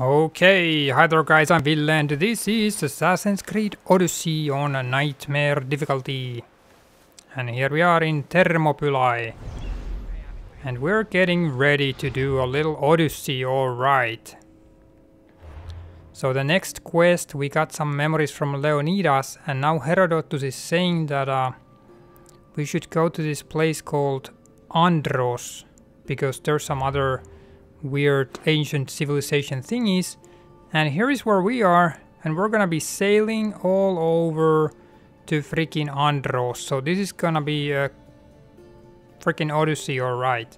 Okay, hi there guys, I'm Ville and this is Assassin's Creed Odyssey on a Nightmare difficulty. And here we are in Thermopylae. And we're getting ready to do a little Odyssey, alright. So the next quest, we got some memories from Leonidas and now Herodotus is saying that uh, we should go to this place called Andros because there's some other weird ancient civilization thingies. And here is where we are, and we're gonna be sailing all over to freaking Andros. So this is gonna be a freaking Odyssey, alright.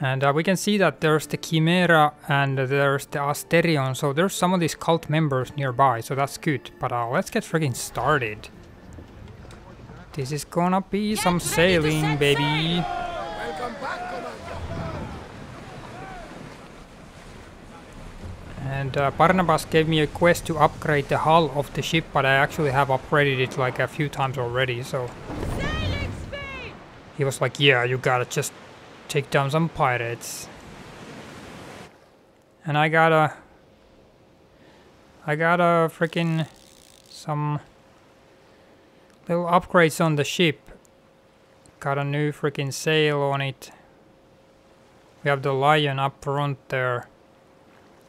And uh, we can see that there's the Chimera and there's the Asterion, so there's some of these cult members nearby, so that's good. But uh, let's get freaking started. This is gonna be some sailing, baby. And uh, Barnabas gave me a quest to upgrade the hull of the ship, but I actually have upgraded it like a few times already, so... He was like, yeah, you gotta just take down some pirates. And I got a... I got a freaking... some... little upgrades on the ship. Got a new freaking sail on it. We have the lion up front there.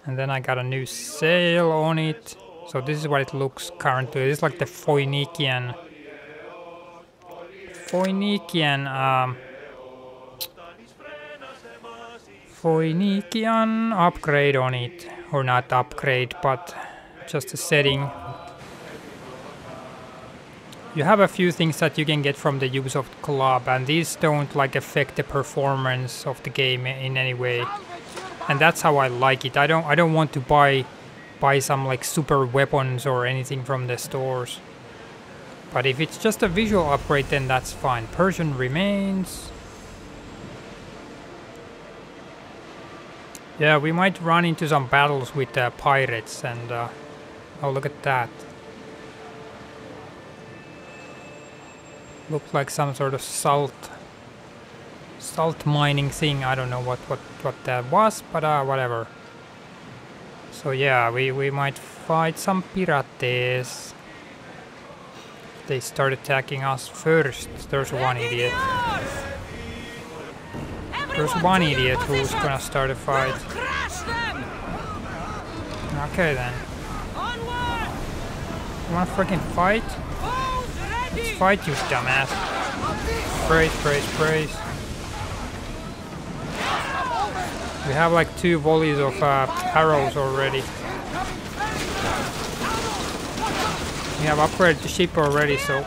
And then I got a new sail on it. So this is what it looks currently. It's like the Phoenician Phoenician um Phoenician upgrade on it. Or not upgrade, but just a setting. You have a few things that you can get from the Ubisoft Club and these don't like affect the performance of the game in any way and that's how I like it. I don't I don't want to buy buy some like super weapons or anything from the stores. But if it's just a visual upgrade then that's fine. Persian remains. Yeah, we might run into some battles with uh, pirates and uh, oh look at that. Look like some sort of salt salt mining thing. I don't know what, what, what that was, but uh, whatever. So yeah, we, we might fight some pirates. They start attacking us first. There's one idiot. There's one idiot who's gonna start a fight. Okay then. You wanna freaking fight? Fight you dumbass. Praise, praise, praise. We have like two volleys of uh, arrows already. We have upgraded the ship already, so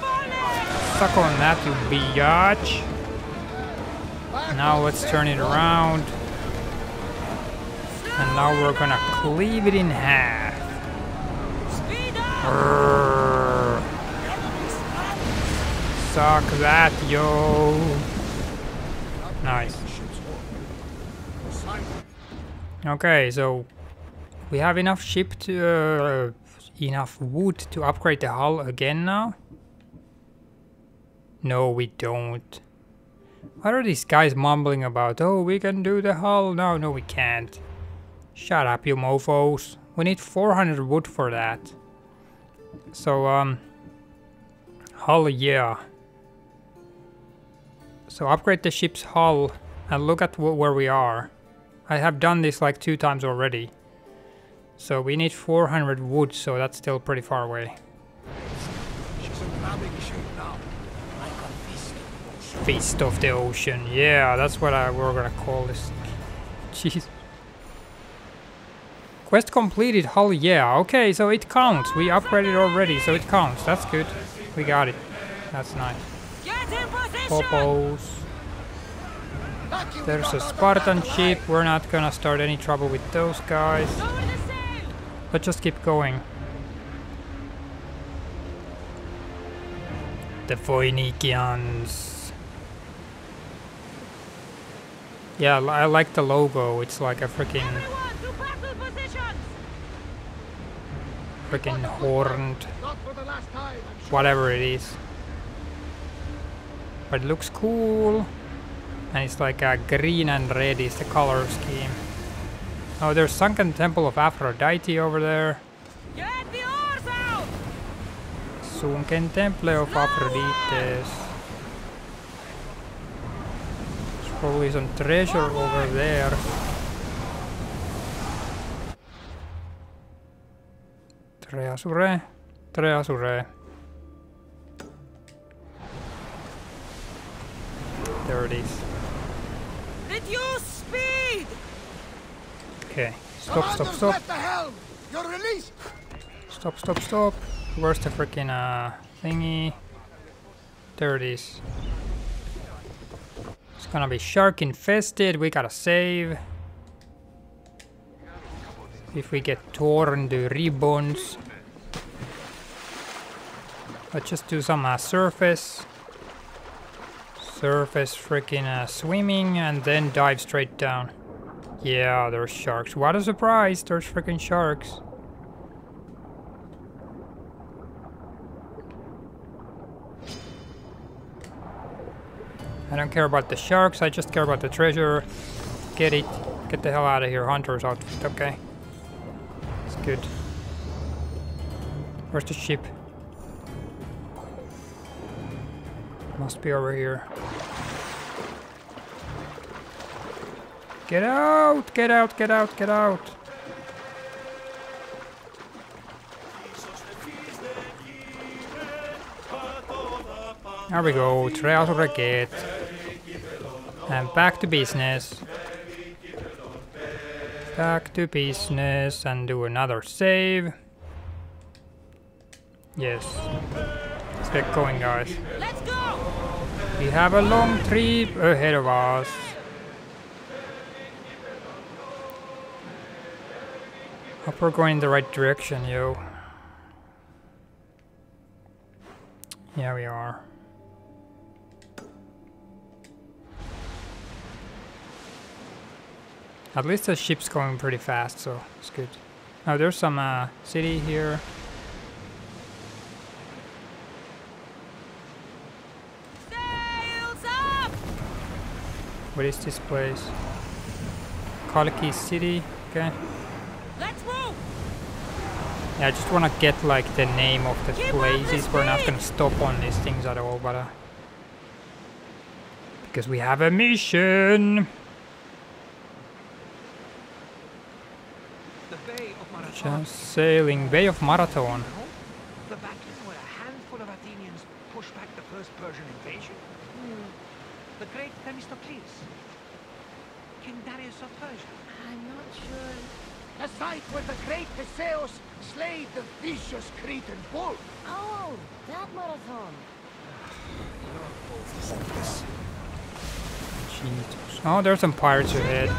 suck on that, you biatch. Now let's turn it around. And now we're gonna cleave it in half. Suck that, yo. Nice. Okay, so we have enough ship to uh, enough wood to upgrade the hull again now. No, we don't. What are these guys mumbling about? Oh, we can do the hull. No, no, we can't. Shut up, you mofos. We need 400 wood for that. So, um... Hull, yeah. So upgrade the ship's hull and look at where we are. I have done this like two times already. So we need 400 wood, so that's still pretty far away. Feast of the Ocean. Yeah, that's what I, we're gonna call this. Jeez. Quest completed, hull yeah. Okay, so it counts. We upgraded already, so it counts. That's good. We got it. That's nice. Popos. There's a Spartan ship. We're not gonna start any trouble with those guys. Let's just keep going. The Phoenicians. Yeah, I like the logo. It's like a freaking... Freaking horned... Whatever it is. But it looks cool. And it's like a green and red is the color scheme. Oh, there's Sunken Temple of Aphrodite over there. Get the oars out! Sunken Temple of Aphrodite. There's probably some treasure over there. Treasure. Treasure. There it is. Reduce speed! Okay. Stop, stop, stop. At the helm! You're released! Stop, stop, stop. Where's the freaking uh, thingy? There it is. It's gonna be shark infested. We gotta save. If we get torn to ribbons. Let's just do some uh, surface. Surface freaking uh, swimming and then dive straight down. Yeah, there's sharks. What a surprise! There's freaking sharks. I don't care about the sharks, I just care about the treasure. Get it. Get the hell out of here, hunter's outfit, okay. It's good. Where's the ship? Must be over here. Get out! Get out! Get out! Get out! There we go, trail to Racket. And back to business. Back to business and do another save. Yes. Let's get going, guys. Let's go! We have a long trip ahead of us. Hope we're going in the right direction, yo. Yeah, we are. At least the ship's going pretty fast, so it's good. Oh, there's some uh, city here. Sails up! What is this place? Kalki City, okay. Let's move! Yeah, I just wanna get like the name of the Keep places. We're not gonna stop on these things at all, but uh, because we have a mission. The Bay of Marathon. Just sailing Bay of Marathon. The battle where a handful of Athenians pushed back the first Persian invasion. The great Themistocles. King Darius of Persia. I'm not sure. The site where the great Theseus slayed the vicious Cretan bull. Oh, that marathon. Jesus. Oh, there's some pirates ahead.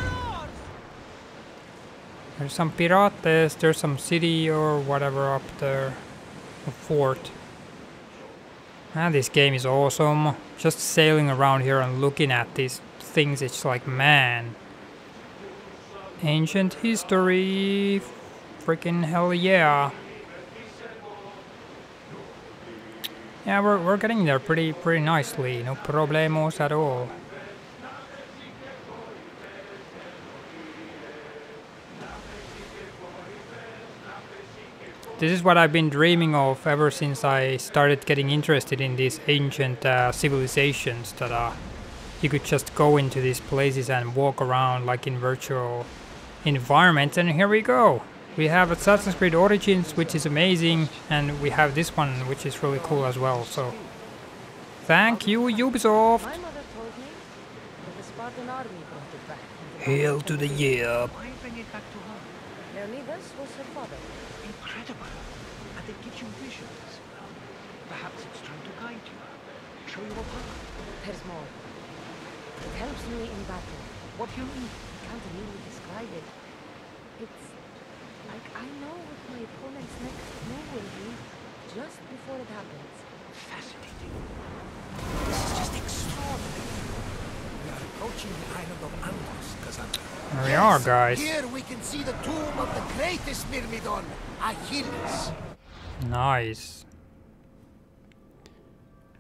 There's some pirates. There's some city or whatever up there. A fort. And this game is awesome. Just sailing around here and looking at these things, it's like, man. Ancient history. Freaking hell yeah. Yeah, we're, we're getting there pretty pretty nicely. No problemos at all. This is what I've been dreaming of ever since I started getting interested in these ancient uh, civilizations that uh, you could just go into these places and walk around like in virtual environments and here we go. We have Assassin's Creed Origins which is amazing and we have this one which is really cool as well so thank you Ubisoft! My mother told me that the Spartan army brought it back. from the Hail to the year! Why bring it back to her? Leonidas was her father. Incredible. And it gives you visions. Perhaps it's trying to guide you. Show you a path. There's more. It helps me in battle. What do you mean? I can't really describe it. It's like I know what my opponent's next move will be just before it happens. Fascinating. This is just extraordinary. We are approaching the island of Andros, Kassandra. There we are guys. Here we can see the tomb of the greatest Myrmidon, Achilles. Nice.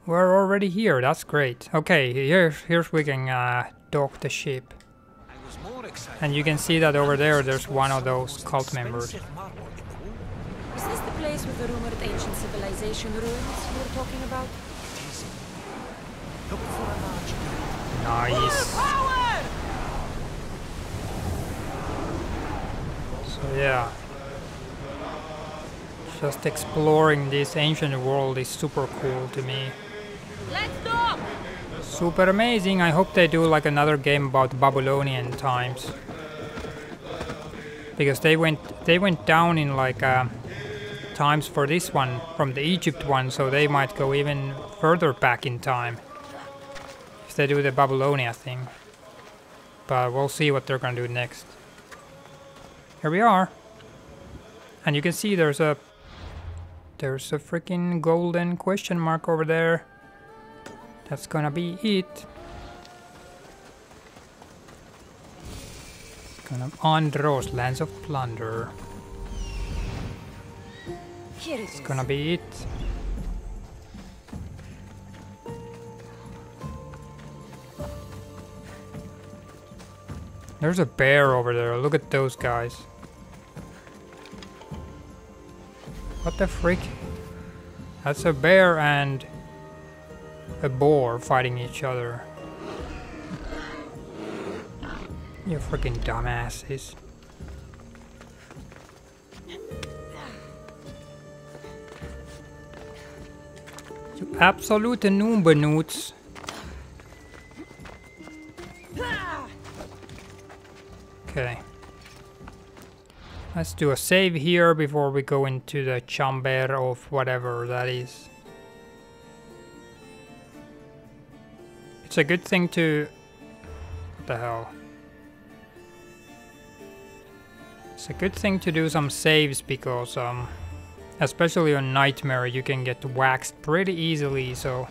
We're already here, that's great. Okay, here's, here's we can uh, dock the ship. And you can see that over there, there's one of those cult members. Expensive marble in the wall. Is this the place with the rumored ancient civilization ruins you were talking about? It is. Look for a large gate. Nice. So yeah. Just exploring this ancient world is super cool to me. Let's dock! Super amazing. I hope they do like another game about Babylonian times. Because they went they went down in like uh, times for this one from the Egypt one, so they might go even further back in time. If they do the Babylonia thing. But we'll see what they're gonna do next. Here we are. And you can see there's a there's a freaking golden question mark over there. That's gonna be it. Gonna Andros, Lands of Plunder. It It's is. gonna be it. There's a bear over there. Look at those guys. What the freak? That's a bear and a boar fighting each other. You freaking dumbasses. You absolute noobenoots. Okay. Let's do a save here before we go into the chamber of whatever that is. It's a good thing to... What the hell? It's a good thing to do some saves because, um, especially on Nightmare, you can get waxed pretty easily, so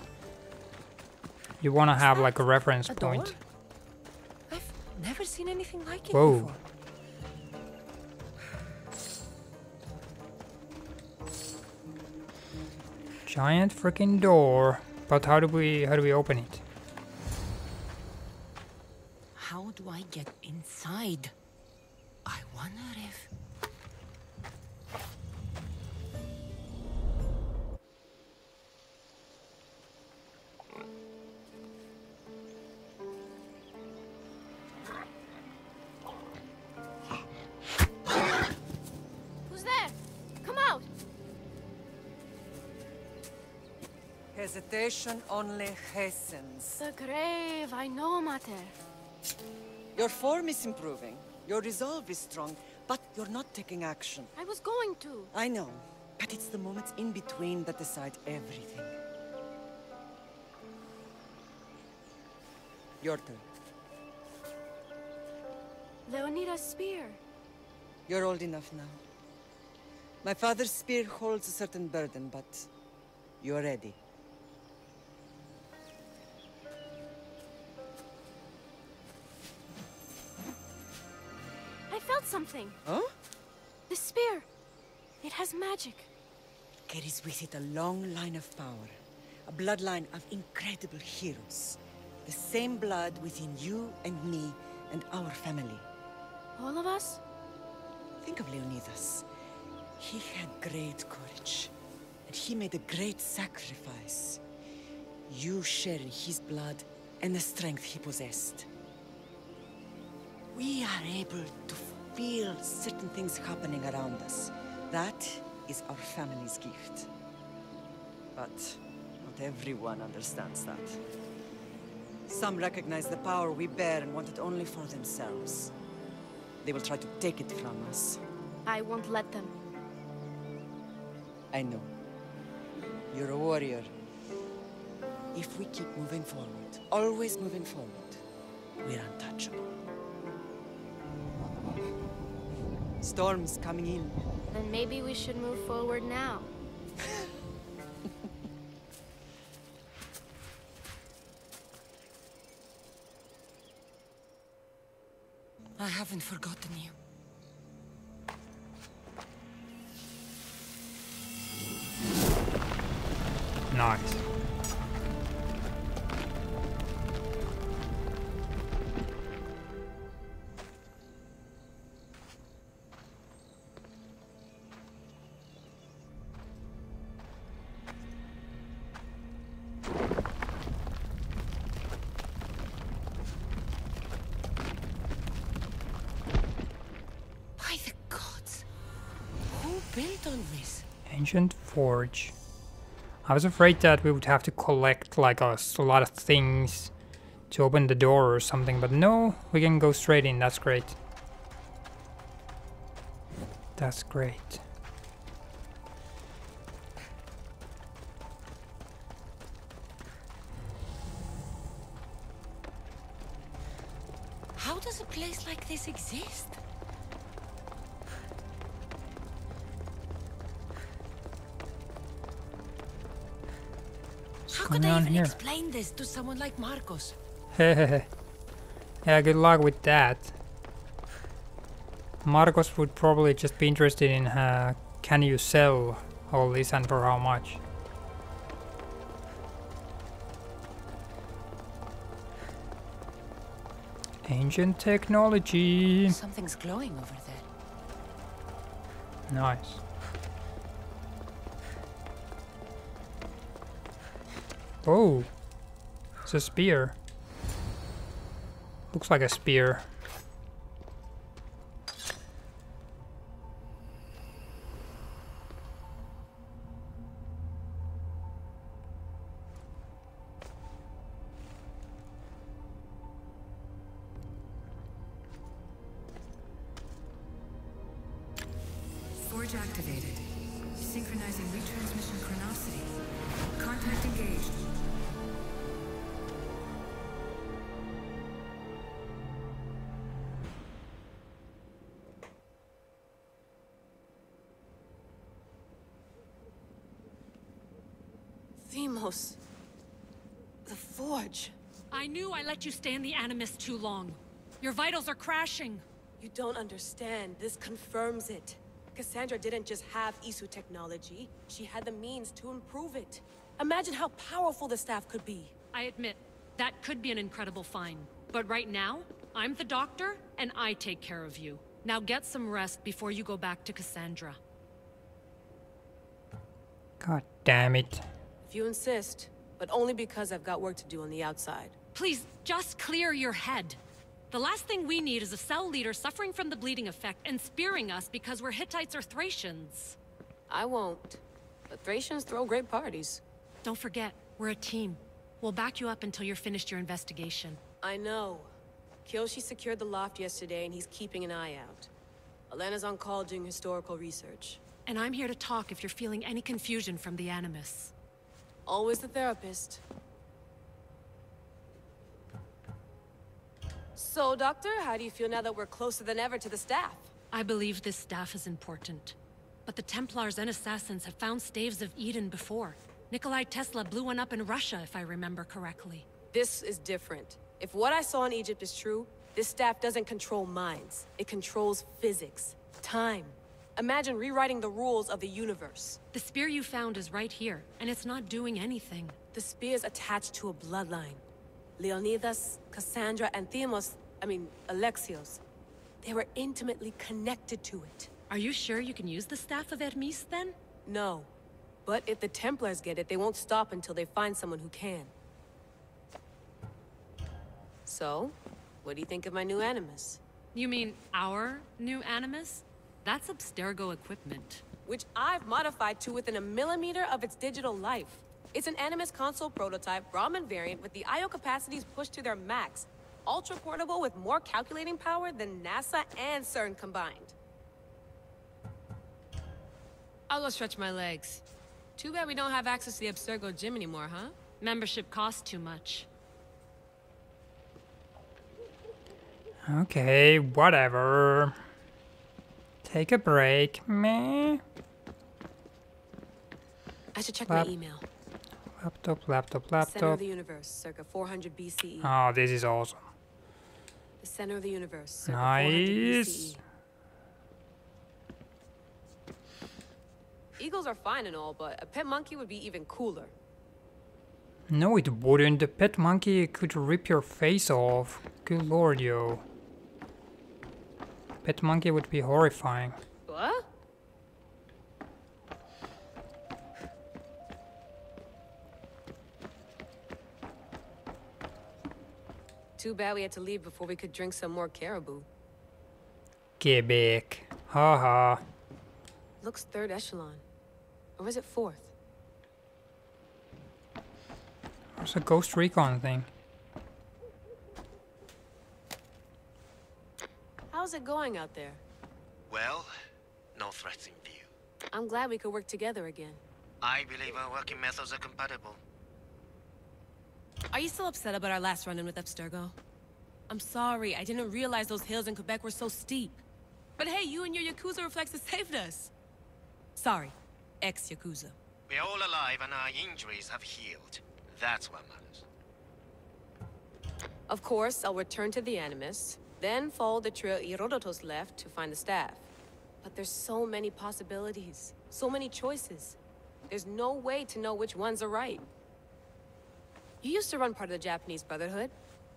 you want to have like a reference a door? point. I've never seen anything like it Whoa. before. Giant freaking door. But how do we how do we open it? Hesitation only hastens. The grave, I know, Mater. Your form is improving. Your resolve is strong, but you're not taking action. I was going to. I know, but it's the moments in between that decide everything. Your turn. Leonidas' spear. You're old enough now. My father's spear holds a certain burden, but you're ready. Something. Huh? The spear. It has magic. Carries with it a long line of power. A bloodline of incredible heroes. The same blood within you and me and our family. All of us? Think of Leonidas. He had great courage, and he made a great sacrifice. You share in his blood and the strength he possessed. We are able to feel certain things happening around us. That is our family's gift. But not everyone understands that. Some recognize the power we bear and want it only for themselves. They will try to take it from us. I won't let them. I know. You're a warrior. If we keep moving forward, always moving forward, we're untouchable. Storm's coming in. Then maybe we should move forward now. I haven't forgotten you. Nice. Ancient forge. I was afraid that we would have to collect like a lot of things to open the door or something, but no, we can go straight in. That's great. That's great. Going on even here? explain this to someone like Marcos? yeah, good luck with that. Marcos would probably just be interested in uh, can you sell all this and for how much. Ancient technology. Something's glowing over there. Nice. Oh, it's a spear. Looks like a spear. Let you stay in the Animus too long. Your vitals are crashing. You don't understand. This confirms it. Kassandra didn't just have Isu technology. She had the means to improve it. Imagine how powerful the staff could be. I admit, that could be an incredible find. But right now, I'm the doctor, and I take care of you. Now get some rest before you go back to Kassandra. God damn it. If you insist, but only because I've got work to do on the outside. Please, just clear your head. The last thing we need is a cell leader suffering from the bleeding effect and spearing us because we're Hittites or Thracians. I won't. But Thracians throw great parties. Don't forget, we're a team. We'll back you up until you're finished your investigation. I know. Kiyoshi secured the loft yesterday and he's keeping an eye out. Elena's on call doing historical research. And I'm here to talk if you're feeling any confusion from the Animus. Always the therapist. So, Doctor, how do you feel now that we're closer than ever to the staff? I believe this staff is important. But the Templars and Assassins have found staves of Eden before. Nikolai Tesla blew one up in Russia, if I remember correctly. This is different. If what I saw in Egypt is true, this staff doesn't control minds. It controls physics, time. Imagine rewriting the rules of the universe. The spear you found is right here, and it's not doing anything. The spear's attached to a bloodline. Leonidas, Kassandra, and Deimos, I mean, Alexios. They were intimately connected to it. Are you sure you can use the Staff of Hermes, then? No. But if the Templars get it, they won't stop until they find someone who can. So, what do you think of my new Animus? You mean our new Animus? That's Abstergo equipment. Which I've modified to within a millimeter of its digital life. It's an Animus console prototype, Brahmin variant, with the I.O. capacities pushed to their max. Ultra portable with more calculating power than NASA and CERN combined. I'll go stretch my legs. Too bad we don't have access to the Abstergo gym anymore, huh? Membership costs too much. Okay, whatever. Take a break. Meh. I should check Lap- my email. Laptop, laptop, laptop. Center of the universe, circa 400 BCE. Oh, ah, this is awesome. The center of the universe, circa 400 Nice. BCE. Eagles are fine and all, but a pet monkey would be even cooler. No, it wouldn't. The pet monkey could rip your face off. Good lord, yo. Pet monkey would be horrifying. What? Too bad we had to leave before we could drink some more caribou. Quebec. Haha. looks third echelon. Or is it fourth? What's a Ghost Recon thing? How's it going out there? Well, no threats in view. I'm glad we could work together again. I believe our working methods are compatible. Are you still upset about our last run-in with Abstergo? I'm sorry, I didn't realize those hills in Quebec were so steep. But hey, you and your Yakuza reflexes saved us. Sorry, ex-Yakuza. We're all alive and our injuries have healed. That's what matters. Of course, I'll return to the Animus, then follow the trail Herodotus left to find the staff. But there's so many possibilities, so many choices. There's no way to know which ones are right. You used to run part of the Japanese Brotherhood.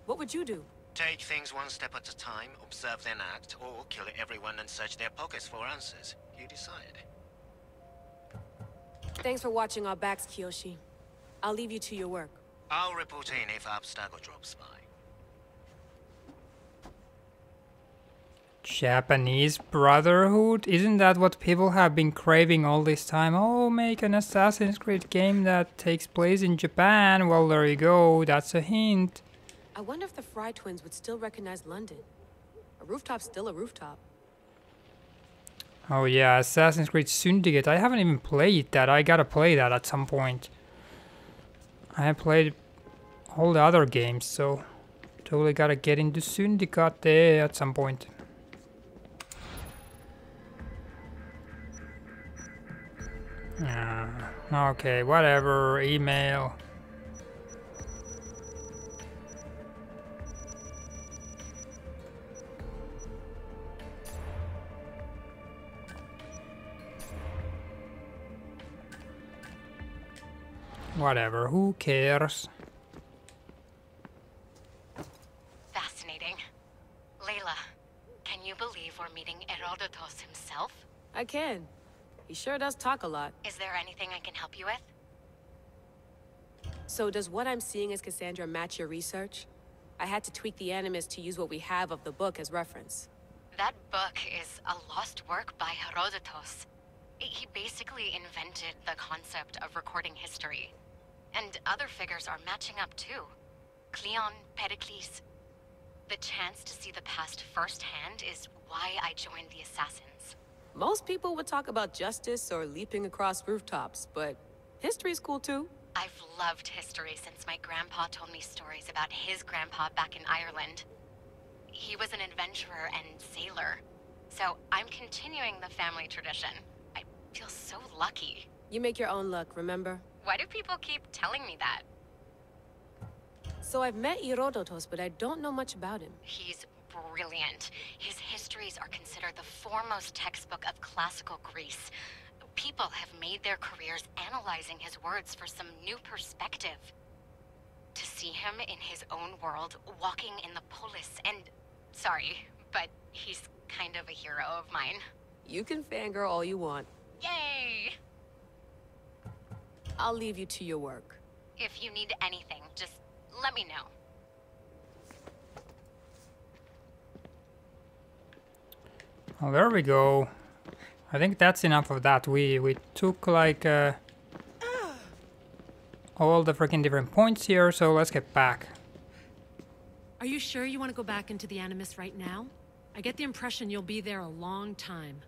What would you do? Take things one step at a time, observe then act, or kill everyone and search their pockets for answers. You decide. Thanks for watching our backs, Kiyoshi. I'll leave you to your work. I'll report in if Abstergo drops by. Japanese Brotherhood? Isn't that what people have been craving all this time? Oh, make an Assassin's Creed game that takes place in Japan. Well, there you go. That's a hint. I wonder if the Frye twins would still recognize London. A rooftop's still a rooftop. Oh yeah, Assassin's Creed Syndicate. I haven't even played that. I gotta play that at some point. I have played all the other games, so totally gotta get into Syndicate there at some point. Yeah, okay, whatever, email. Whatever, who cares? Fascinating. Layla, can you believe we're meeting Herodotus himself? I can. He sure does talk a lot. Is there anything I can help you with? So does what I'm seeing as Kassandra match your research? I had to tweak the Animus to use what we have of the book as reference. That book is a lost work by Herodotus. He basically invented the concept of recording history. And other figures are matching up too. Cleon, Pericles. The chance to see the past firsthand is why I joined the Assassins. Most people would talk about justice or leaping across rooftops, but history's cool too. I've loved history since my grandpa told me stories about his grandpa back in Ireland. He was an adventurer and sailor. So I'm continuing the family tradition. I feel so lucky. You make your own luck, remember? Why do people keep telling me that? So I've met Herodotus, but I don't know much about him. He's brilliant. His histories are considered the foremost textbook of classical Greece. People have made their careers analyzing his words for some new perspective. To see him in his own world, walking in the polis, and... Sorry, but he's kind of a hero of mine. You can fangirl all you want. Yay! I'll leave you to your work. If you need anything, just let me know. Oh, there we go. I think that's enough of that. We we took like uh, all the freaking different points here, so let's get back. Are you sure you want to go back into the Animus right now? I get the impression you'll be there a long time.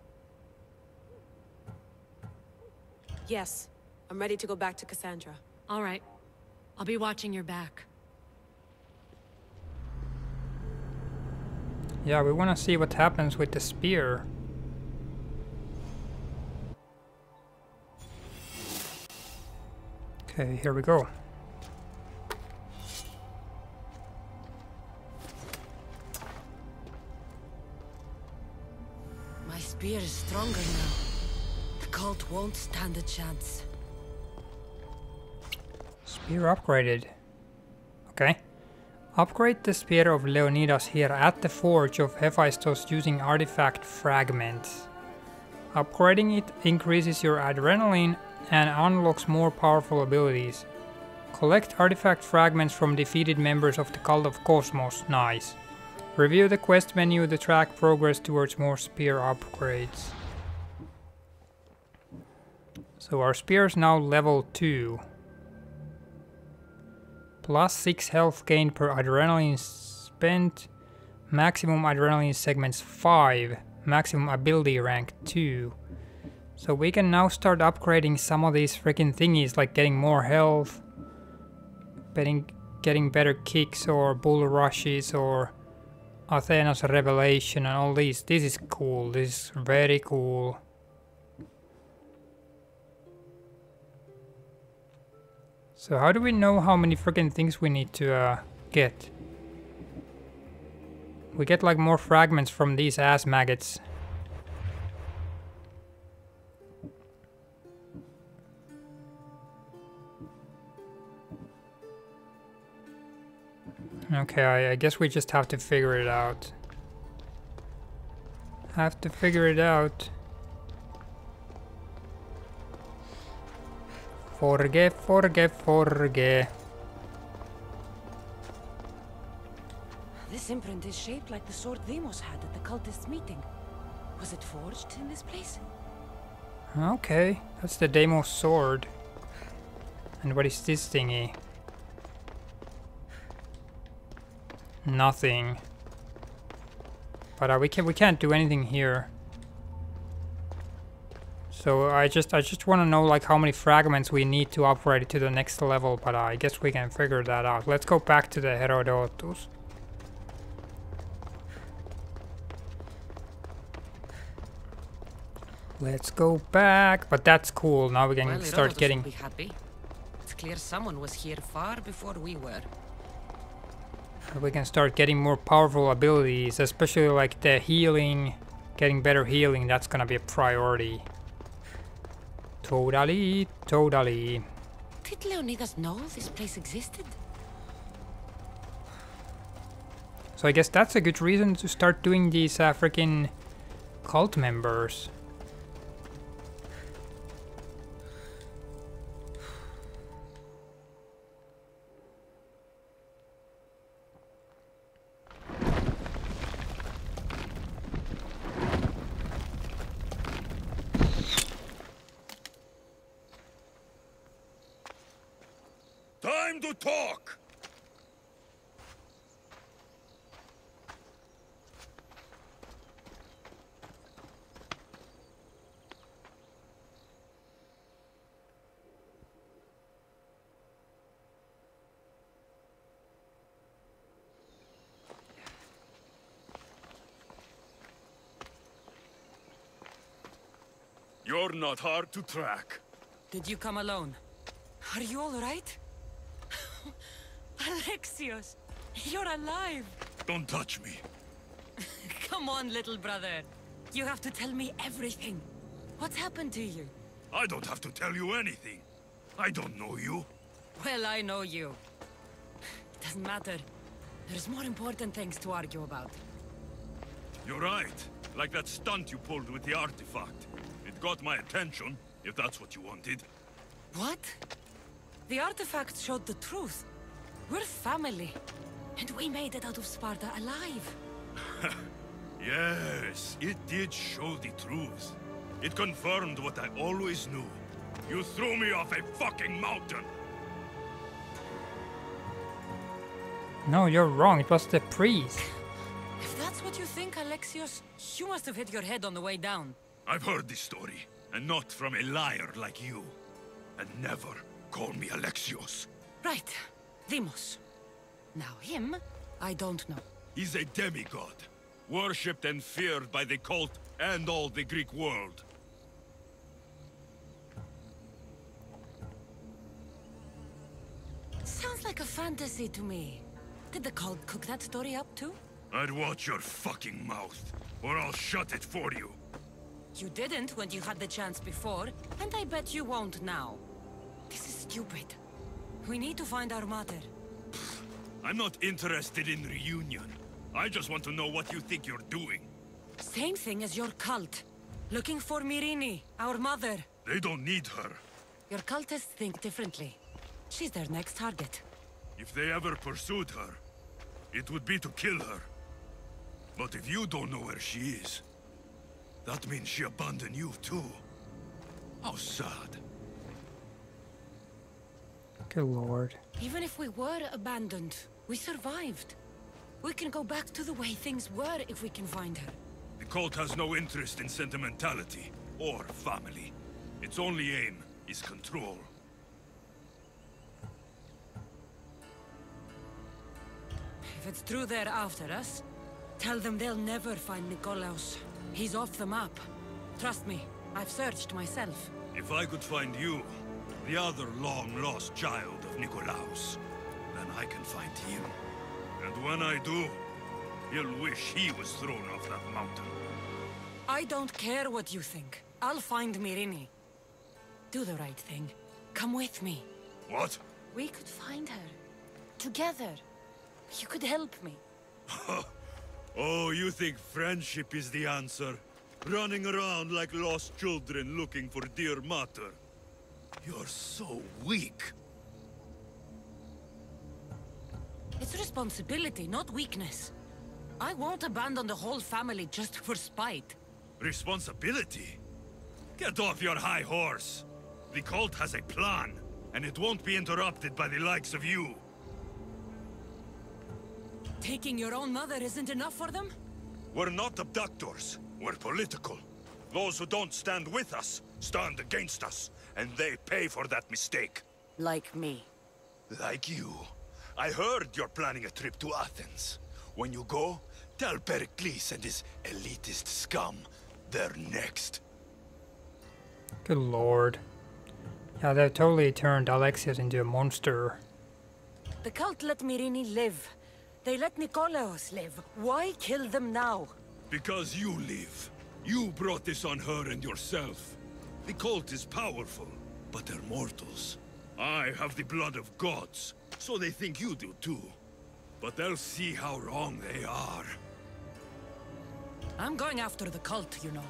Yes, I'm ready to go back to Kassandra. All right. I'll be watching your back. Yeah, we want to see what happens with the spear. Okay, here we go. My spear is stronger now. The cult won't stand a chance. Spear upgraded. Okay. Upgrade the spear of Leonidas here at the forge of Hephaestus using artifact fragments. Upgrading it increases your adrenaline and unlocks more powerful abilities. Collect artifact fragments from defeated members of the Cult of Cosmos. Nice. Review the quest menu to track progress towards more spear upgrades. So our spear is now level 2. Plus 6 health gain per adrenaline spent. Maximum adrenaline segments 5. Maximum ability rank 2. So we can now start upgrading some of these freaking thingies, like getting more health, getting, getting better kicks or bull rushes or Athena's revelation and all these. This is cool, this is very cool. So how do we know how many freaking things we need to uh, get? We get like more fragments from these ass maggots. Okay, I, I guess we just have to figure it out. Have to figure it out. Forge, forge, forge. This imprint is shaped like the sword Deimos had at the cultists' meeting. Was it forged in this place? Okay, that's the Deimos sword. And what is this thingy? Nothing. But uh, we can we can't do anything here. So I just I just want to know like how many fragments we need to upgrade it to the next level, but uh, I guess we can figure that out. Let's go back to the Herodotus. Let's go back, but that's cool. Now we can well, start getting be happy. It's clear someone was here far before we were. we can start getting more powerful abilities, especially like the healing, getting better healing, that's gonna be a priority. Totally, totally. Did Leonidas know this place existed? So I guess that's a good reason to start doing these uh, freaking cult members. Not hard to track. Did you come alone? Are you all right? Alexios, you're alive. Don't touch me. Come on, little brother. You have to tell me everything. What's happened to you? I don't have to tell you anything. I don't know you. Well, I know you. It doesn't matter. There's more important things to argue about. You're right. Like that stunt you pulled with the artifact. It got my attention, if that's what you wanted. What? The artifact showed the truth. We're family. And we made it out of Sparta alive. Yes, it did show the truth. It confirmed what I always knew. You threw me off a fucking mountain! No, you're wrong. It was the priest. If that's what you think, Alexios, you must have hit your head on the way down. I've heard this story, and not from a liar like you. And never call me Alexios. Right. Deimos. Now him, I don't know. He's a demigod, worshipped and feared by the cult and all the Greek world. Sounds like a fantasy to me. Did the cult cook that story up too? I'd watch your fucking mouth, or I'll shut it for you. You didn't when you had the chance before, and I bet you won't now. This is stupid. We need to find our mother. I'm not interested in reunion. I just want to know what you think you're doing. Same thing as your cult. Looking for Myrrine, our mother. They don't need her. Your cultists think differently. She's their next target. If they ever pursued her, it would be to kill her. But if you don't know where she is, that means she abandoned you too. How sad. Good lord. Even if we were abandoned, we survived. We can go back to the way things were if we can find her. The cult has no interest in sentimentality or family. Its only aim is control. If it's true they're after us, tell them they'll never find Nikolaos. He's off the map. Trust me, I've searched myself. If I could find you, the other long-lost child of Nikolaos, then I can find him. And when I do, he'll wish he was thrown off that mountain. I don't care what you think. I'll find Myrrine. Do the right thing. Come with me. What? We could find her. Together. You could help me. Oh, you think friendship is the answer? Running around like lost children looking for dear mater. You're so weak. It's responsibility, not weakness. I won't abandon the whole family just for spite. Responsibility? Get off your high horse. The cult has a plan, and it won't be interrupted by the likes of you. Taking your own mother isn't enough for them? We're not abductors. We're political. Those who don't stand with us, stand against us, and they pay for that mistake. Like me. Like you. I heard you're planning a trip to Athens. When you go, tell Pericles and his elitist scum they're next. Good lord. Yeah, they totally turned Alexios into a monster. The cult let Myrrine live. They let Nikolaos live. Why kill them now? Because you live. You brought this on her and yourself. The cult is powerful, but they're mortals. I have the blood of gods, so they think you do too. But they'll see how wrong they are. I'm going after the cult, you know.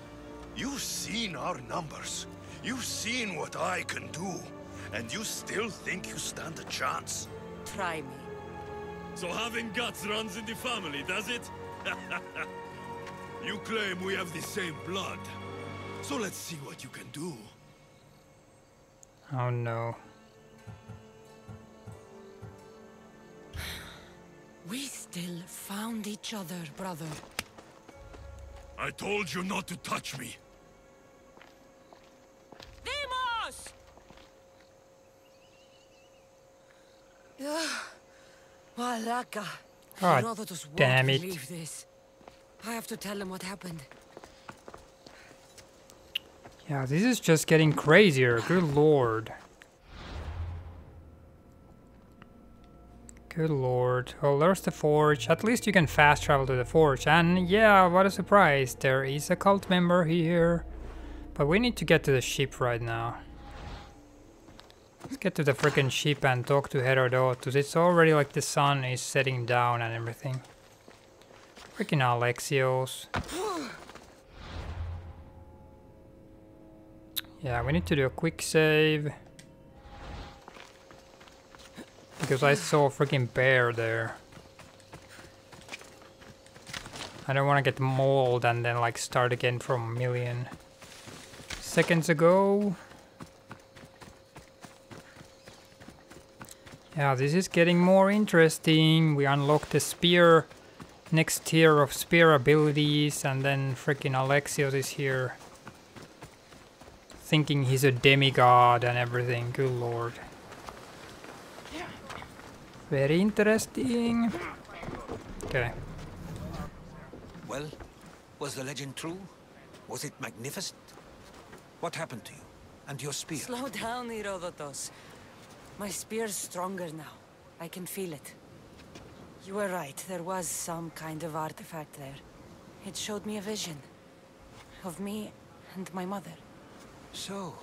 You've seen our numbers. You've seen what I can do. And you still think you stand a chance? Try me. So having guts runs in the family, does it? you claim we have the same blood. So let's see what you can do. Oh no. We still found each other, brother. I told you not to touch me. Deimos! Malaka. Ah, Won't damn it. believe this. I have to tell them what happened. Yeah, this is just getting crazier. Good lord. Good lord. Well, there's the forge. At least you can fast travel to the forge. And yeah, what a surprise. There is a cult member here. But we need to get to the ship right now. Let's get to the freaking ship and talk to Herodotus. It's already like the sun is setting down and everything. Freaking Alexios. Yeah, we need to do a quick save. Because I saw a freaking bear there. I don't want to get mauled and then like start again from a million seconds ago. Yeah, this is getting more interesting. We unlock the spear, next tier of spear abilities, and then freaking Alexios is here. Thinking he's a demigod and everything, good lord. Very interesting. Okay. Well, was the legend true? Was it magnificent? What happened to you? And your spear? Slow down, Herodotus. My spear's stronger now. I can feel it. You were right, there was some kind of artifact there. It showed me a vision. Of me and my mother. So,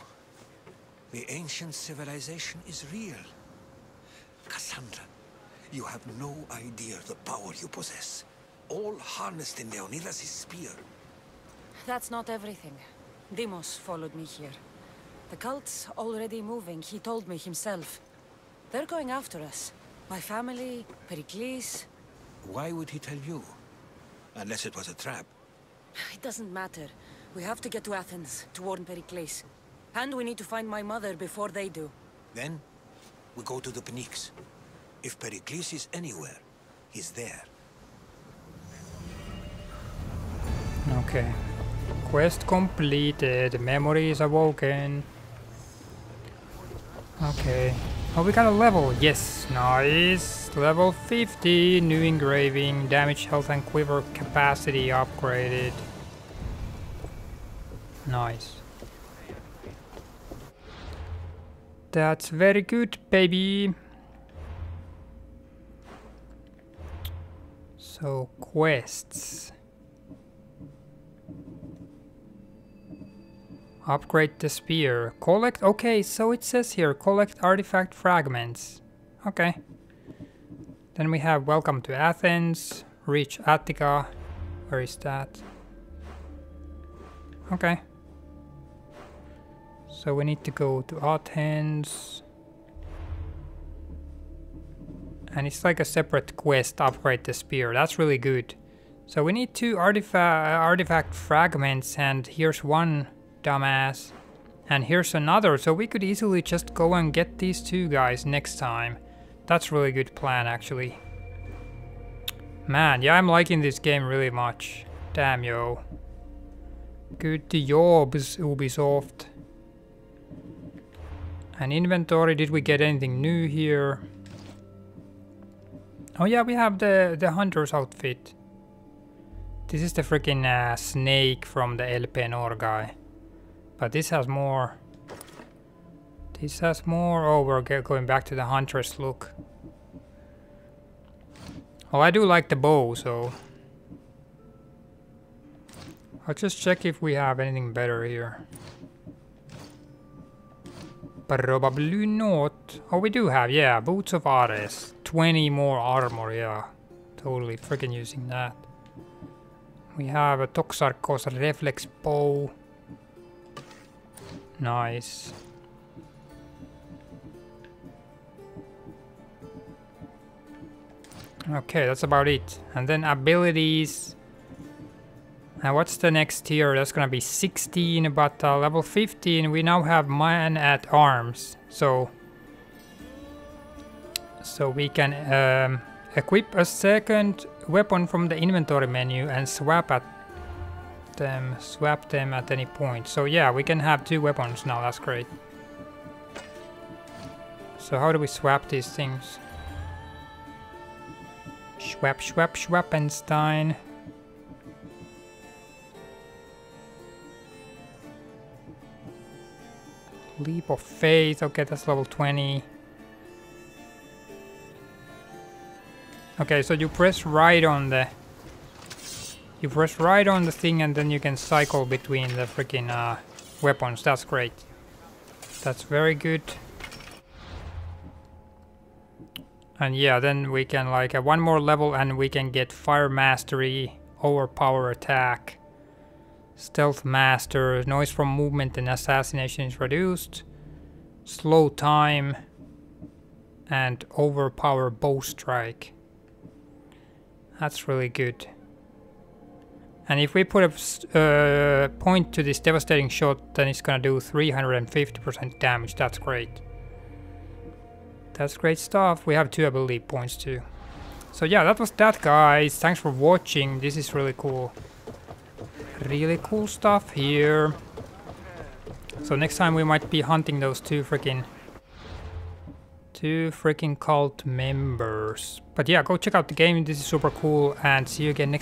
the ancient civilization is real. Kassandra, you have no idea the power you possess. All harnessed in Leonidas' spear. That's not everything. Deimos followed me here. The cult's already moving, he told me himself. They're going after us. My family, Pericles. Why would he tell you? Unless it was a trap. It doesn't matter. We have to get to Athens, to warn Pericles. And we need to find my mother before they do. Then, we go to the Pnyx. If Pericles is anywhere, he's there. Okay. Quest completed. Memories Awoken. Okay. Oh, we got a level. Yes, nice. Level 50. New engraving. Damage, health, and quiver capacity upgraded. Nice. That's very good, baby. So, quests. Upgrade the spear. Collect, okay, so it says here, collect artifact fragments. Okay. Then we have welcome to Athens, reach Attica. Where is that? Okay. So we need to go to Athens. And it's like a separate quest, upgrade the spear. That's really good. So we need two artifact artifact fragments and here's one dumbass. And here's another, so we could easily just go and get these two guys next time. That's really good plan actually. Man, yeah, I'm liking this game really much. Damn yo. Good jobs, Ubisoft. And inventory, did we get anything new here? Oh yeah, we have the, the hunter's outfit. This is the freaking uh, snake from the Elpenor guy. But this has more... This has more... Oh, we're going back to the hunter's look. Oh, I do like the bow, so... I'll just check if we have anything better here. Probably not. Oh, we do have, yeah, Boots of Ares. 20 more armor, yeah. Totally freaking using that. We have a Toxarchos Reflex Bow. Nice. Okay, that's about it. And then abilities. Now what's the next tier? That's gonna be 16, but uh, level 15 we now have man at arms. So, so we can um, equip a second weapon from the inventory menu and swap at them, swap them at any point. So yeah, we can have two weapons now. That's great. So how do we swap these things? Swap, swap, swappenstein. Leap of Faith, okay, that's level 20. Okay, so you press right on the... You press right on the thing and then you can cycle between the freaking uh, weapons, that's great. That's very good. And yeah, then we can like uh, one more level and we can get Fire Mastery, Overpower Attack. Stealth Master, noise from movement and assassination is reduced. Slow time. And overpower bow strike. That's really good. And if we put a uh, point to this devastating shot, then it's gonna do 350% damage. That's great. That's great stuff. We have two ability points too. So yeah, that was that guys. Thanks for watching. This is really cool really cool stuff here. So next time we might be hunting those two freaking two freaking cult members. But yeah, go check out the game. This is super cool and see you again next